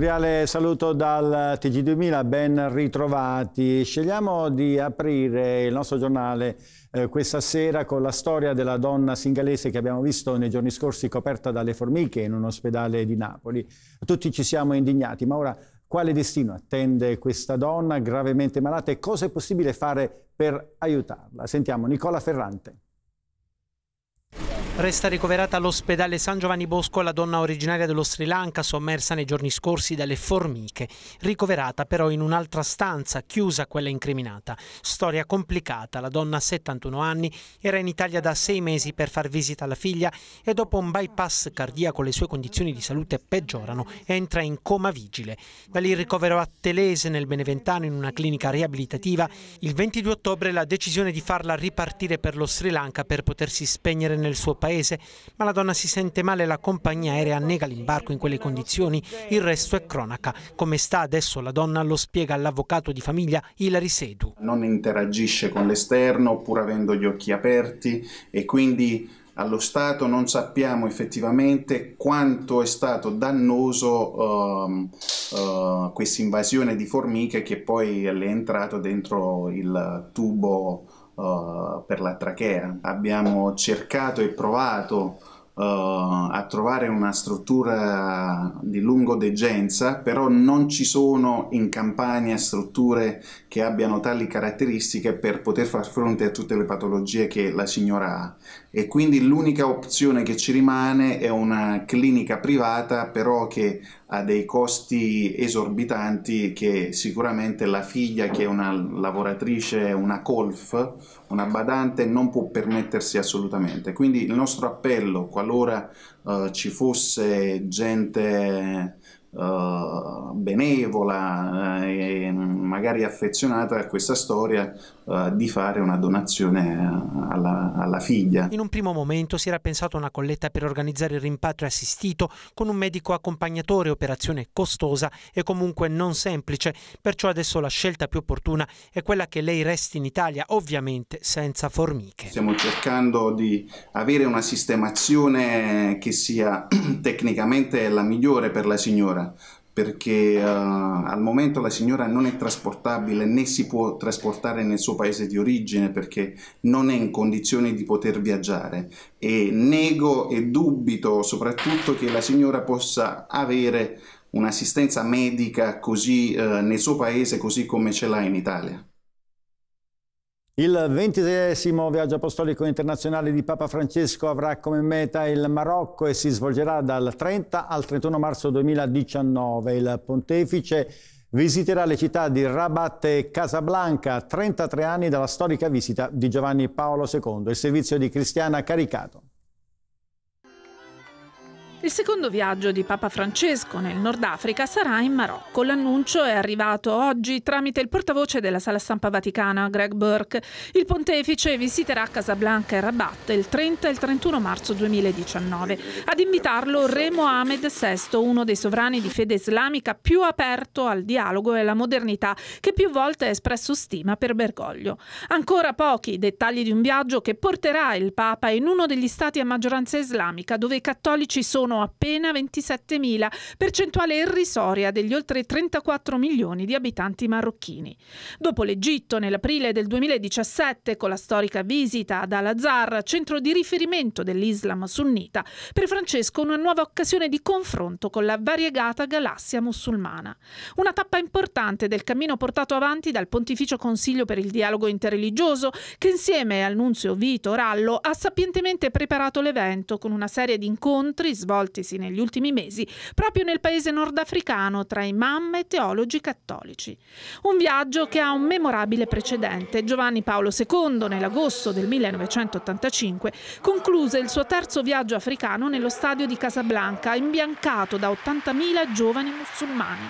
cordiale saluto dal TG2000, ben ritrovati. Scegliamo di aprire il nostro giornale eh, questa sera con la storia della donna singalese che abbiamo visto nei giorni scorsi coperta dalle formiche in un ospedale di Napoli. Tutti ci siamo indignati, ma ora quale destino attende questa donna gravemente malata e cosa è possibile fare per aiutarla? Sentiamo Nicola Ferrante. Resta ricoverata all'ospedale San Giovanni Bosco la donna originaria dello Sri Lanka sommersa nei giorni scorsi dalle formiche, ricoverata però in un'altra stanza, chiusa quella incriminata. Storia complicata, la donna 71 anni era in Italia da sei mesi per far visita alla figlia e dopo un bypass cardiaco le sue condizioni di salute peggiorano e entra in coma vigile. Da lì il ricovero a Telese nel Beneventano in una clinica riabilitativa. Il 22 ottobre la decisione di farla ripartire per lo Sri Lanka per potersi spegnere nel suo paese paese, ma la donna si sente male e la compagnia aerea nega l'imbarco in quelle condizioni. Il resto è cronaca. Come sta adesso la donna lo spiega all'avvocato di famiglia Ilari Sedu. Non interagisce con l'esterno pur avendo gli occhi aperti e quindi allo Stato non sappiamo effettivamente quanto è stato dannoso uh, uh, questa invasione di formiche che poi le è entrato dentro il tubo uh, per la trachea. Abbiamo cercato e provato uh, a trovare una struttura di lungodegenza, però non ci sono in Campania strutture che abbiano tali caratteristiche per poter far fronte a tutte le patologie che la signora ha. E quindi l'unica opzione che ci rimane è una clinica privata, però che ha dei costi esorbitanti che sicuramente la figlia che è una lavoratrice, una colf, una badante, non può permettersi assolutamente. Quindi il nostro appello, qualora uh, ci fosse gente uh, benevola eh, e magari affezionata a questa storia uh, di fare una donazione alla, alla, figlia. In un primo momento si era pensato a una colletta per organizzare il rimpatrio assistito con un medico accompagnatore, operazione costosa e comunque non semplice, perciò adesso la scelta più opportuna è quella che lei resti in Italia, ovviamente senza formiche. Stiamo cercando di avere una sistemazione che sia tecnicamente la migliore per la signora signora perché uh, al momento la signora non è trasportabile né si può trasportare nel suo paese di origine perché non è in condizioni di poter viaggiare e nego e dubito soprattutto che la signora possa avere un'assistenza medica così uh, nel suo paese così come ce l'ha in Italia. Il ventiseiesimo viaggio apostolico internazionale di Papa Francesco avrà come meta il Marocco e si svolgerà dal 30 al 31 marzo 2019. Il pontefice visiterà le città di Rabat e Casablanca, 33 anni dalla storica visita di Giovanni Paolo II. Il servizio di Cristiana Caricato. Il secondo viaggio di Papa Francesco nel Nord Africa sarà in Marocco. L'annuncio è arrivato oggi tramite il portavoce della Sala Stampa Vaticana, Greg Burke. Il pontefice visiterà Casablanca e Rabat il 30 e il 31 marzo 2019. Ad invitarlo Re Mohammed VI, uno dei sovrani di fede islamica più aperto al dialogo e alla modernità, che più volte ha espresso stima per Bergoglio. Ancora pochi dettagli di un viaggio che porterà il Papa in uno degli stati a maggioranza islamica, dove i cattolici sono sono appena 27.000, percentuale irrisoria degli oltre 34 milioni di abitanti marocchini. Dopo l'Egitto, nell'aprile del 2017, con la storica visita ad Al-Azhar, centro di riferimento dell'Islam sunnita, per Francesco una nuova occasione di confronto con la variegata galassia musulmana. Una tappa importante del cammino portato avanti dal Pontificio Consiglio per il dialogo interreligioso, che insieme al nunzio Vito Rallo ha sapientemente preparato l'evento con una serie di incontri svolti svoltisi negli ultimi mesi proprio nel paese nordafricano tra imam e teologi cattolici. Un viaggio che ha un memorabile precedente. Giovanni Paolo II, nell'agosto del 1985, concluse il suo terzo viaggio africano nello stadio di Casablanca, imbiancato da 80.000 giovani musulmani.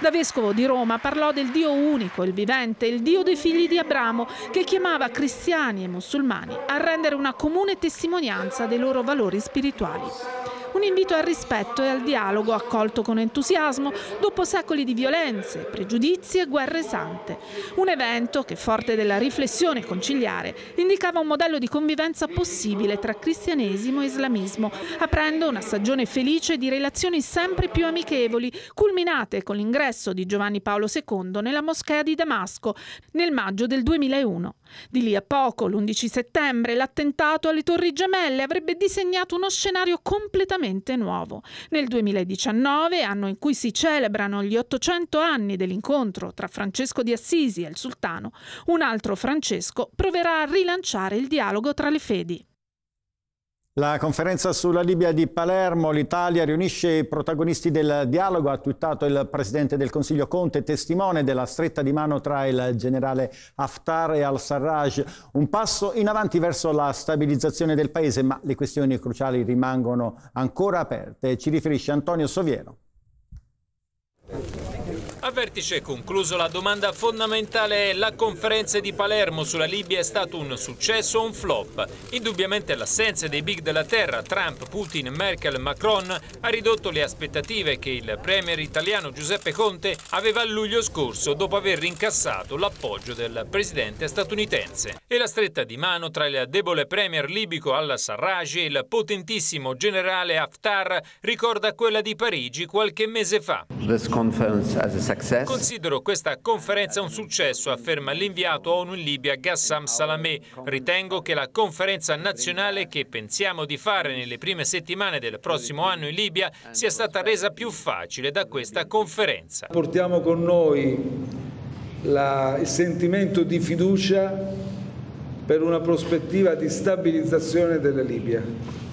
Da vescovo di Roma parlò del Dio unico, il vivente, il Dio dei figli di Abramo, che chiamava cristiani e musulmani a rendere una comune testimonianza dei loro valori spirituali. Un invito al rispetto e al dialogo accolto con entusiasmo dopo secoli di violenze, pregiudizi e guerre sante. Un evento che, forte della riflessione conciliare, indicava un modello di convivenza possibile tra cristianesimo e islamismo, aprendo una stagione felice di relazioni sempre più amichevoli, culminate con l'ingresso di Giovanni Paolo II nella moschea di Damasco nel maggio del 2001. Di lì a poco, l'11 settembre, l'attentato alle Torri Gemelle avrebbe disegnato uno scenario completamente nuovo. Nel 2019, anno in cui si celebrano gli 800 anni dell'incontro tra Francesco di Assisi e il sultano, un altro Francesco proverà a rilanciare il dialogo tra le fedi. La conferenza sulla Libia di Palermo, l'Italia riunisce i protagonisti del dialogo, ha twittato il Presidente del Consiglio Conte, testimone della stretta di mano tra il generale Haftar e al-Sarraj. Un passo in avanti verso la stabilizzazione del Paese, ma le questioni cruciali rimangono ancora aperte. Ci riferisce Antonio Soviero. A vertice concluso la domanda fondamentale è la conferenza di Palermo sulla Libia è stato un successo o un flop? Indubbiamente l'assenza dei big della terra, Trump, Putin, Merkel, Macron, ha ridotto le aspettative che il premier italiano Giuseppe Conte aveva a luglio scorso dopo aver rincassato l'appoggio del presidente statunitense. E la stretta di mano tra il debole premier libico al-Sarraj e il potentissimo generale Haftar ricorda quella di Parigi qualche mese fa. Considero questa conferenza un successo, afferma l'inviato ONU in Libia Gassam Salamé. Ritengo che la conferenza nazionale che pensiamo di fare nelle prime settimane del prossimo anno in Libia sia stata resa più facile da questa conferenza. Portiamo con noi la, il sentimento di fiducia per una prospettiva di stabilizzazione della Libia.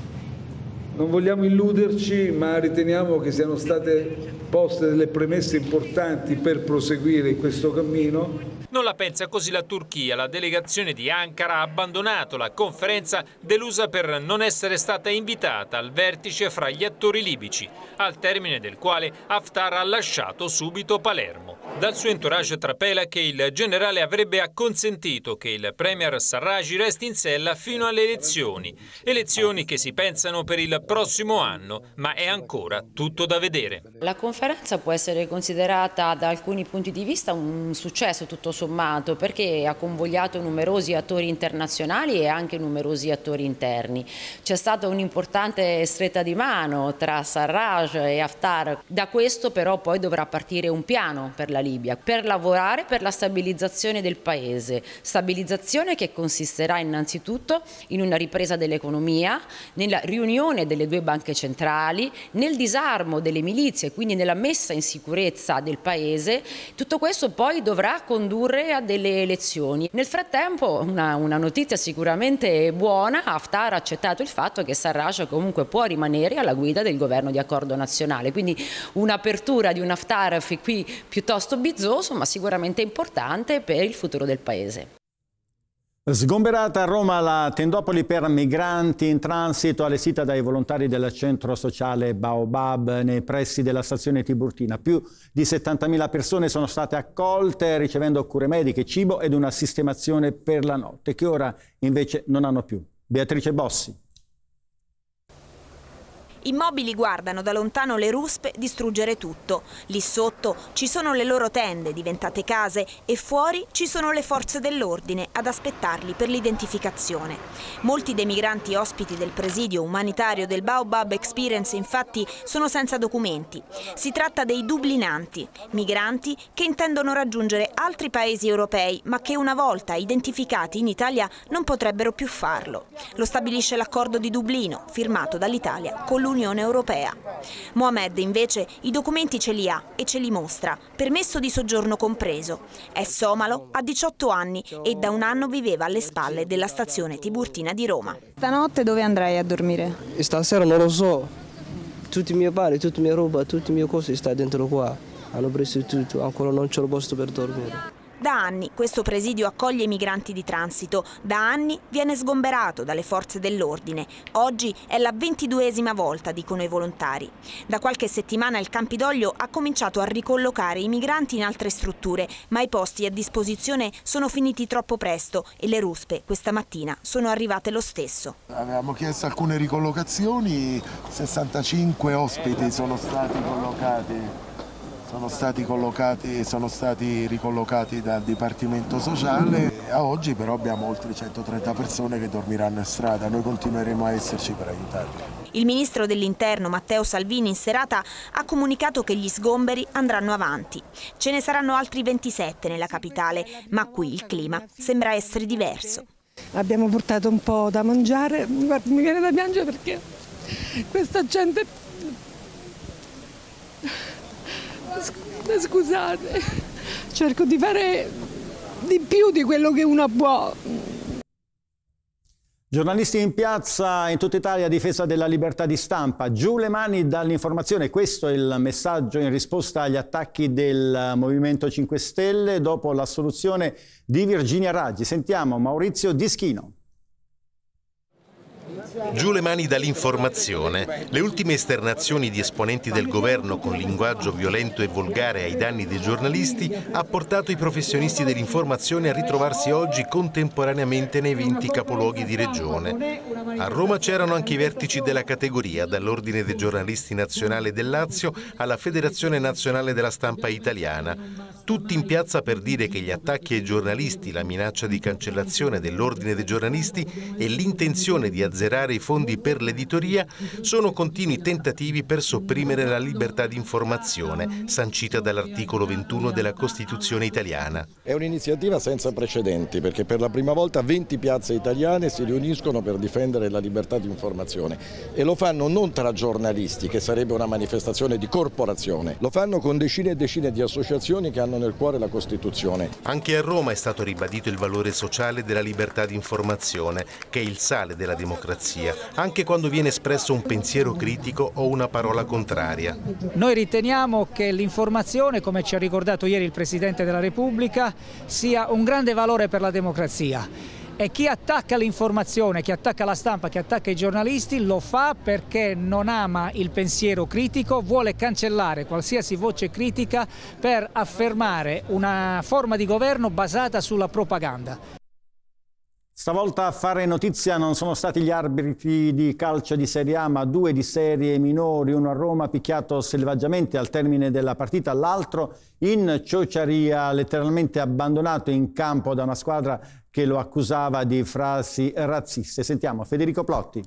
Non vogliamo illuderci, ma riteniamo che siano state poste delle premesse importanti per proseguire in questo cammino non la pensa così la Turchia. La delegazione di Ankara ha abbandonato la conferenza delusa per non essere stata invitata al vertice fra gli attori libici, al termine del quale Haftar ha lasciato subito Palermo. Dal suo entourage trapela che il generale avrebbe acconsentito che il premier Sarraj resti in sella fino alle elezioni. Elezioni che si pensano per il prossimo anno, ma è ancora tutto da vedere. La conferenza può essere considerata da alcuni punti di vista un successo tutto sommato sommato perché ha convogliato numerosi attori internazionali e anche numerosi attori interni. C'è stata un'importante stretta di mano tra Sarraj e Haftar. Da questo però poi dovrà partire un piano per la Libia per lavorare per la stabilizzazione del paese. Stabilizzazione che consisterà innanzitutto in una ripresa dell'economia, nella riunione delle due banche centrali, nel disarmo delle milizie, quindi nella messa in sicurezza del paese. Tutto questo poi dovrà condurre ricorre a delle elezioni. Nel frattempo una, una notizia sicuramente buona, Haftar ha accettato il fatto che Sarraj comunque può rimanere alla guida del governo di accordo nazionale, quindi un'apertura di un Haftar qui piuttosto bizzoso ma sicuramente importante per il futuro del Paese. Sgomberata a Roma la tendopoli per migranti in transito allestita dai volontari del centro sociale Baobab nei pressi della stazione Tiburtina. Più di 70.000 persone sono state accolte ricevendo cure mediche, cibo ed una sistemazione per la notte che ora invece non hanno più. Beatrice Bossi. Immobili guardano da lontano le ruspe distruggere tutto. Lì sotto ci sono le loro tende diventate case e fuori ci sono le forze dell'ordine ad aspettarli per l'identificazione. Molti dei migranti ospiti del presidio umanitario del Baobab Experience infatti sono senza documenti. Si tratta dei dublinanti, migranti che intendono raggiungere altri paesi europei ma che una volta identificati in Italia non potrebbero più farlo. Lo stabilisce l'accordo di Dublino firmato dall'Italia con l'Unione dell'Unione Europea. Mohamed invece i documenti ce li ha e ce li mostra, permesso di soggiorno compreso. È somalo, ha 18 anni e da un anno viveva alle spalle della stazione Tiburtina di Roma. Stanotte dove andrei a dormire? Stasera non lo so, tutti i miei pari, tutte le mie roba, tutte le mie cose stanno dentro qua. Hanno preso tutto, ancora non c'è lo posto per dormire. Da anni questo presidio accoglie i migranti di transito, da anni viene sgomberato dalle forze dell'ordine. Oggi è la ventiduesima volta, dicono i volontari. Da qualche settimana il Campidoglio ha cominciato a ricollocare i migranti in altre strutture, ma i posti a disposizione sono finiti troppo presto e le ruspe questa mattina sono arrivate lo stesso. Avevamo chiesto alcune ricollocazioni, 65 ospiti sono stati collocati sono stati, collocati, sono stati ricollocati dal Dipartimento Sociale. A oggi però abbiamo oltre 130 persone che dormiranno in strada, noi continueremo a esserci per aiutarli. Il ministro dell'Interno Matteo Salvini in serata ha comunicato che gli sgomberi andranno avanti. Ce ne saranno altri 27 nella capitale, ma qui il clima sembra essere diverso. Abbiamo portato un po' da mangiare, guarda mi viene da piangere perché questa gente Scusate, cerco di fare di più di quello che uno può. Giornalisti in piazza in tutta Italia a difesa della libertà di stampa. Giù le mani dall'informazione, questo è il messaggio in risposta agli attacchi del Movimento 5 Stelle dopo l'assoluzione di Virginia Raggi. Sentiamo Maurizio Dischino. Giù le mani dall'informazione. Le ultime esternazioni di esponenti del governo con linguaggio violento e volgare ai danni dei giornalisti ha portato i professionisti dell'informazione a ritrovarsi oggi contemporaneamente nei 20 capoluoghi di regione. A Roma c'erano anche i vertici della categoria, dall'Ordine dei giornalisti nazionale del Lazio alla Federazione Nazionale della Stampa Italiana. Tutti in piazza per dire che gli attacchi ai giornalisti, la minaccia di cancellazione dell'Ordine dei giornalisti e l'intenzione di azzerare i fondi per l'editoria sono continui tentativi per sopprimere la libertà di informazione sancita dall'articolo 21 della Costituzione italiana. È un'iniziativa senza precedenti perché per la prima volta 20 piazze italiane si riuniscono per difendere la libertà di informazione e lo fanno non tra giornalisti che sarebbe una manifestazione di corporazione, lo fanno con decine e decine di associazioni che hanno nel cuore la Costituzione. Anche a Roma è stato ribadito il valore sociale della libertà di informazione che è il sale della democrazia democrazia, anche quando viene espresso un pensiero critico o una parola contraria. Noi riteniamo che l'informazione, come ci ha ricordato ieri il Presidente della Repubblica, sia un grande valore per la democrazia. E chi attacca l'informazione, chi attacca la stampa, chi attacca i giornalisti lo fa perché non ama il pensiero critico, vuole cancellare qualsiasi voce critica per affermare una forma di governo basata sulla propaganda. Stavolta a fare notizia non sono stati gli arbitri di calcio di Serie A, ma due di serie minori, uno a Roma picchiato selvaggiamente al termine della partita, l'altro in ciociaria, letteralmente abbandonato in campo da una squadra che lo accusava di frasi razziste. Sentiamo Federico Plotti.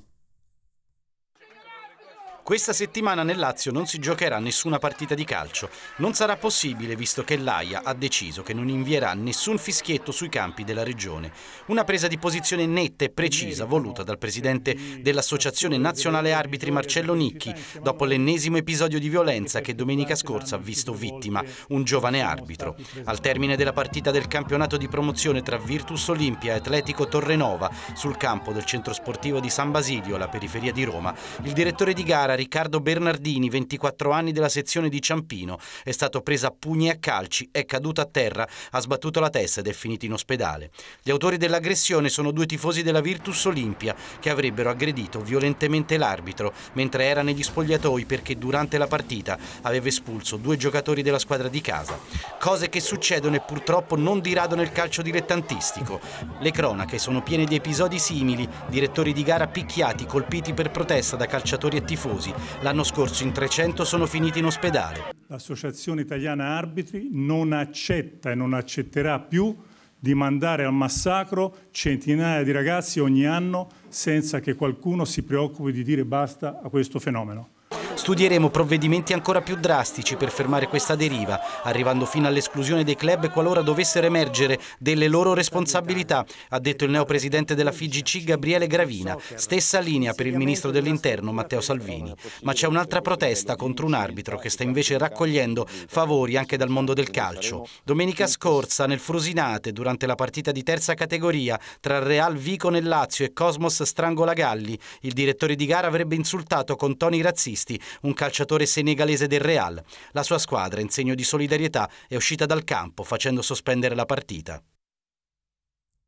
Questa settimana nel Lazio non si giocherà nessuna partita di calcio. Non sarà possibile visto che l'AIA ha deciso che non invierà nessun fischietto sui campi della regione. Una presa di posizione netta e precisa voluta dal presidente dell'Associazione Nazionale Arbitri Marcello Nicchi dopo l'ennesimo episodio di violenza che domenica scorsa ha visto vittima un giovane arbitro. Al termine della partita del campionato di promozione tra Virtus Olimpia e Atletico Torrenova sul campo del centro sportivo di San Basilio, alla periferia di Roma, il direttore di gara Riccardo Bernardini, 24 anni della sezione di Ciampino, è stato preso a pugni e a calci, è caduto a terra, ha sbattuto la testa ed è finito in ospedale. Gli autori dell'aggressione sono due tifosi della Virtus Olimpia che avrebbero aggredito violentemente l'arbitro mentre era negli spogliatoi perché durante la partita aveva espulso due giocatori della squadra di casa. Cose che succedono e purtroppo non di rado nel calcio dilettantistico. Le cronache sono piene di episodi simili, direttori di gara picchiati, colpiti per protesta da calciatori e tifosi casi. L'anno scorso in 300 sono finiti in ospedale. L'Associazione Italiana Arbitri non accetta e non accetterà più di mandare al massacro centinaia di ragazzi ogni anno senza che qualcuno si preoccupi di dire basta a questo fenomeno. Studieremo provvedimenti ancora più drastici per fermare questa deriva, arrivando fino all'esclusione dei club qualora dovessero emergere delle loro responsabilità, ha detto il neopresidente della FIGC Gabriele Gravina. Stessa linea per il ministro dell'Interno Matteo Salvini. Ma c'è un'altra protesta contro un arbitro che sta invece raccogliendo favori anche dal mondo del calcio. Domenica scorsa nel Frusinate, durante la partita di terza categoria tra Real Vico nel Lazio e Cosmos Strangolagalli, il direttore di gara avrebbe insultato con toni razzisti un calciatore senegalese del Real. La sua squadra, in segno di solidarietà, è uscita dal campo facendo sospendere la partita.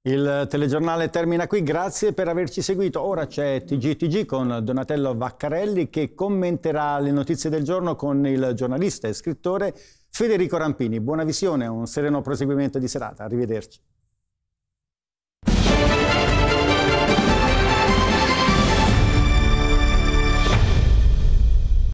Il telegiornale termina qui, grazie per averci seguito. Ora c'è TGTG con Donatello Vaccarelli che commenterà le notizie del giorno con il giornalista e scrittore Federico Rampini. Buona visione, un sereno proseguimento di serata, arrivederci.